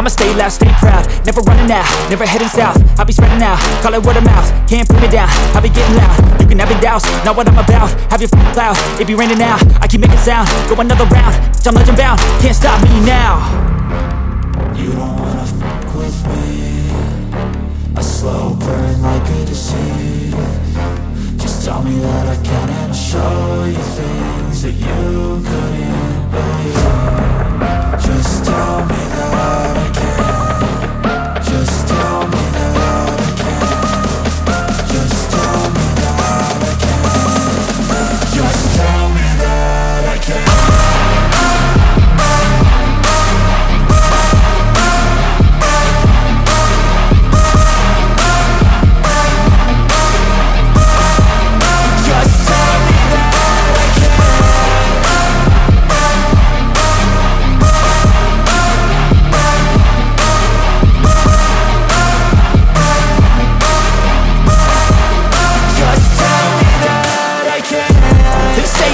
I'ma stay loud, stay proud, never running out, never heading south. I'll be spreading out, call it word of mouth, can't put me down, I'll be getting loud. You can have it douse, not what I'm about, have your f***ing cloud It be raining now, I keep making sound, go another round. Bitch, I'm legend bound, can't stop me now. You don't wanna fuck with me. A slow burn like a disease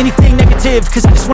anything negative, cause I just